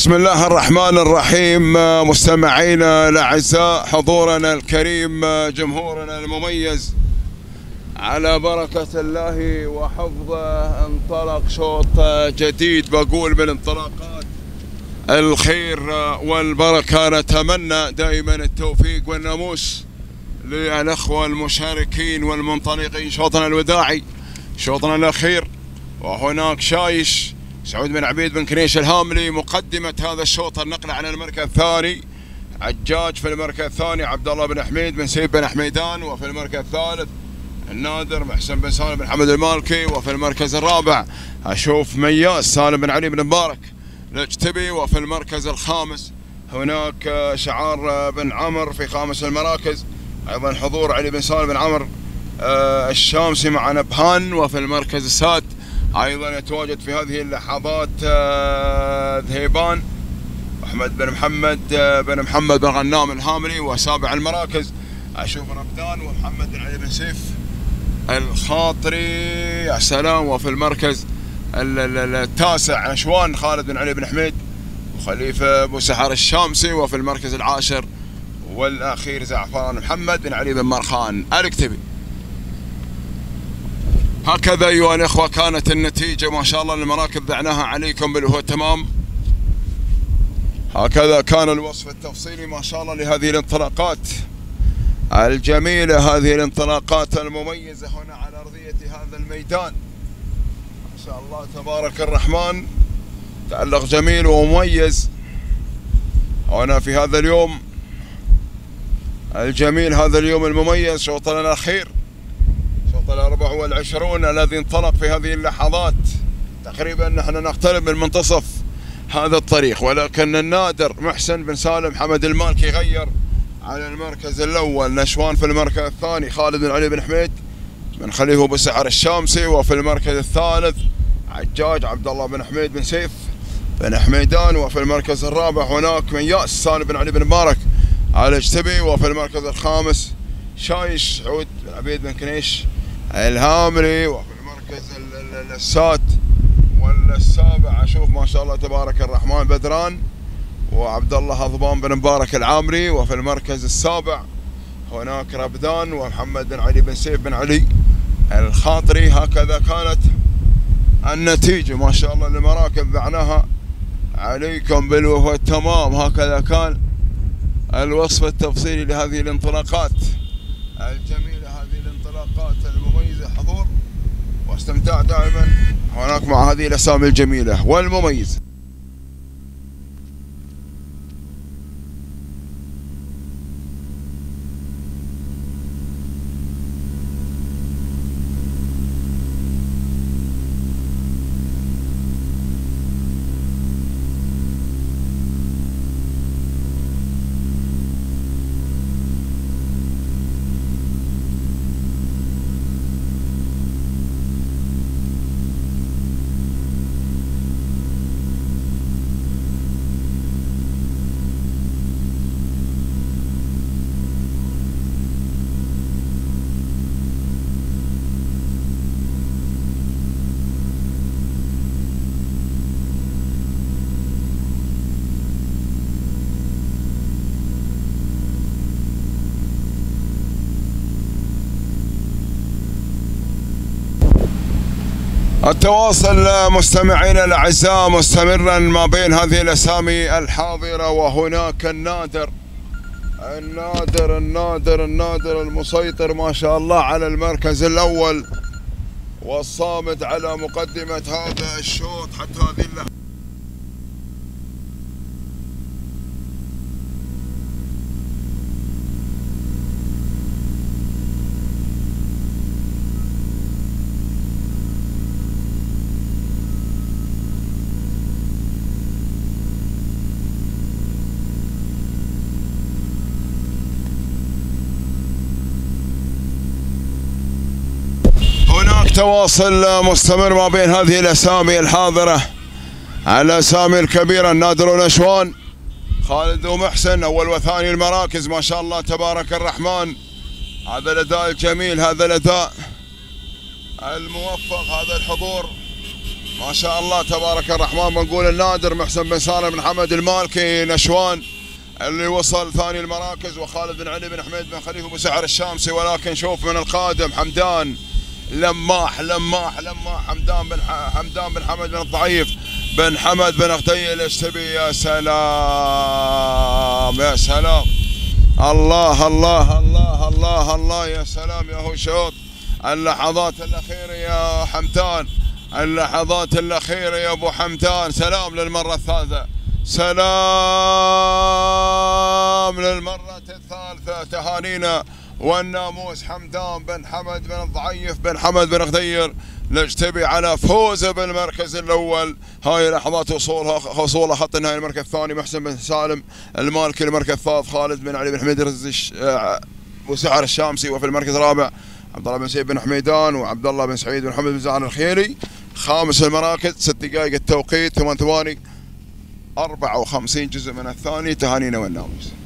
بسم الله الرحمن الرحيم مستمعينا الأعزاء حضورنا الكريم جمهورنا المميز. على بركة الله وحفظه انطلق شوط جديد بقول من انطلاقات الخير والبركة. نتمنى دائما التوفيق والناموس للأخوة المشاركين والمنطلقين. شوطنا الوداعي شوطنا الأخير وهناك شايش سعود بن عبيد بن كنيش الهاملي مقدمة هذا الشوط النقلة على المركز الثاني. عجاج في المركز الثاني عبد الله بن حميد بن سيف بن حميدان. وفي المركز الثالث النادر محسن بن سالم بن حمد المالكي. وفي المركز الرابع أشوف مياس سالم بن علي بن مبارك الأجتبي. وفي المركز الخامس هناك شعار بن عمر في خامس المراكز. أيضا حضور علي بن سالم بن عمر آه، الشامسي مع نبهان. وفي المركز السادس أيضا يتواجد في هذه اللحظات آه، ذهيبان أحمد بن محمد آه، بن محمد بن غنام الهاملي وسابع المراكز. أشوف رمضان ومحمد بن علي بن سيف الخاطري. يا سلام وفي المركز التاسع نشوان خالد بن علي بن حميد وخليفة أبو سحر الشامسي وفي المركز العاشر والأخير زعفران محمد بن علي بن مرخان. الاكتبي هكذا أيها الإخوة كانت النتيجة ما شاء الله المراكب ضعناها عليكم بالهو تمام هكذا كان الوصف التفصيلي ما شاء الله لهذه الانطلاقات. الجميلة هذه الانطلاقات المميزة هنا على أرضية هذا الميدان. ما شاء الله تبارك الرحمن. تعلق جميل ومميز هنا في هذا اليوم. الجميل هذا اليوم المميز شوطنا الأخير. شوط الأربع والعشرون الذي انطلق في هذه اللحظات. تقريبا نحن نقترب من منتصف هذا الطريق ولكن النادر محسن بن سالم حمد المالكي غير على المركز الأول. نشوان في المركز الثاني خالد بن علي بن حميد من خليفه ابو سعر الشامسي وفي المركز الثالث عجاج عبد الله بن حميد بن سيف بن حميدان وفي المركز الرابع هناك من يأس سالم بن علي بن مبارك على اجتبي وفي المركز الخامس شايش سعود بن عبيد بن كنيش الهامري وفي المركز السات والسابع. أشوف ما شاء الله تبارك الرحمن بدران وعبد الله هضبان بن مبارك العامري. وفي المركز السابع هناك ربدان ومحمد بن علي بن سيف بن علي الخاطري. هكذا كانت النتيجة. ما شاء الله المراكب معناها عليكم بالوفاء التمام. هكذا كان الوصف التفصيلي لهذه الانطلاقات. الجميلة الانطلاقات المميزة حضور واستمتاع دائما هناك مع هذه الأسامي الجميلة والمميزة التواصل مستمعينا الأعزاء مستمرا ما بين هذه الأسامي الحاضرة وهناك النادر. النادر النادر النادر المسيطر ما شاء الله على المركز الأول والصامد على مقدمة هذا الشوط حتى هذه اللحظة. تواصل مستمر ما بين هذه الأسامي الحاضرة. الأسامي الكبيرة النادر ونشوان خالد ومحسن أول وثاني المراكز. ما شاء الله تبارك الرحمن. هذا الأداء الجميل هذا الأداء الموفق هذا الحضور. ما شاء الله تبارك الرحمن. بنقول النادر محسن بن سالم بن حمد المالكي نشوان اللي وصل ثاني المراكز وخالد بن علي بن حميد بن خليفة ابو الشامسي. ولكن شوف من القادم حمدان. لماح لماح لماح. حمدان بن حمدان بن حمد بن الضعيف بن حمد بن اغتيل إيش تبي؟ يا سلام يا سلام. الله الله الله الله الله يا سلام. يا هو شوط. اللحظات الأخيرة يا حمدان. اللحظات الأخيرة يا أبو حمدان. سلام للمرة الثالثة. سلام للمرة الثالثة. تهانينا. والناموس حمدان بن حمد بن الضعيف بن حمد بن غدير نجتبي على فوزه بالمركز الأول. هاي لحظات وصولها وصولها خط النهائي المركز الثاني. محسن بن سالم المالكي المركز الثالث خالد بن علي بن حميد رزش آه، وسعر الشامسي وفي المركز الرابع عبد الله بن سعيد بن حميدان وعبد الله بن سعيد بن حمد بن زعل الخيري خامس المراكز ست دقائق التوقيت ثمان ثواني 54 جزء من الثاني تهانينا والناموس.